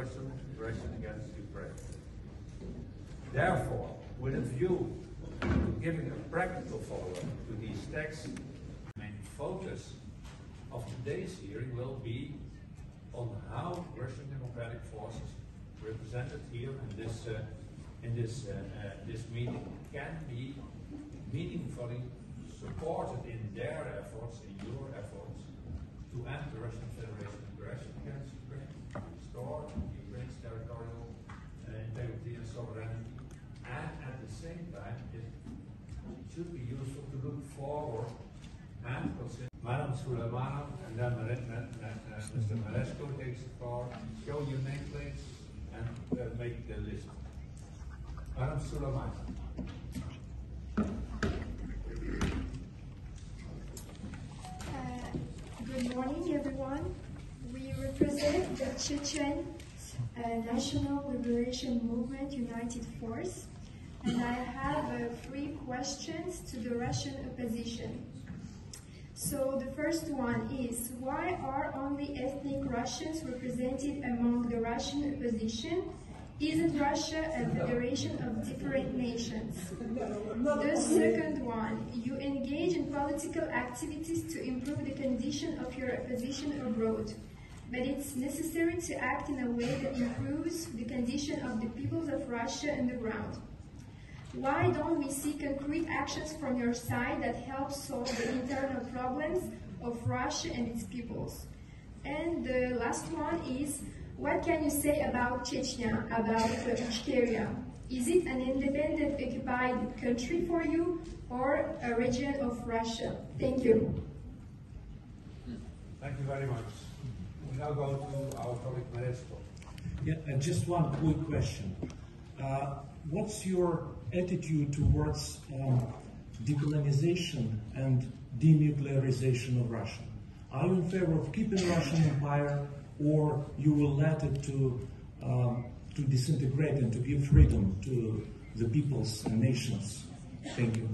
Russian aggression against Ukraine. Therefore, with a view to giving a practical follow-up to these texts, the main focus of today's hearing will be on how Russian democratic forces represented here in this uh, in this uh, uh, this meeting can be meaningfully supported in their efforts, in your efforts, to end the Russian Federation aggression against Ukraine, restore Ukraine's territorial uh, integrity and sovereignty, and at the same time it should be useful to look forward and consider. Madam Suleimanov and then Ma- uh, Mr. Merezhko takes the floor. Show your name, please, and uh, make the list. Madam Suleimanov. Uh, Good morning, everyone. Represent the Chechen uh, National Liberation Movement United Force, and I have uh, three questions to the Russian opposition. So the first one is, why are only ethnic Russians represented among the Russian opposition? Isn't Russia a federation of different nations? The second one, you engage in political activities to improve the condition of your opposition abroad. But it's necessary to act in a way that improves the condition of the peoples of Russia on the ground. Why don't we see concrete actions from your side that help solve the internal problems of Russia and its peoples? And the last one is, what can you say about Chechnya, about Ichkeria? Is it an independent occupied country for you or a region of Russia? Thank you. Thank you very much. Now go to our colleague Merezhko. Yeah, and just one quick question. Uh, what's your attitude towards um, decolonization and denuclearization of Russia? Are you in favor of keeping Russian empire, or you will let it to um, to disintegrate and to give freedom to the peoples and nations? Thank you.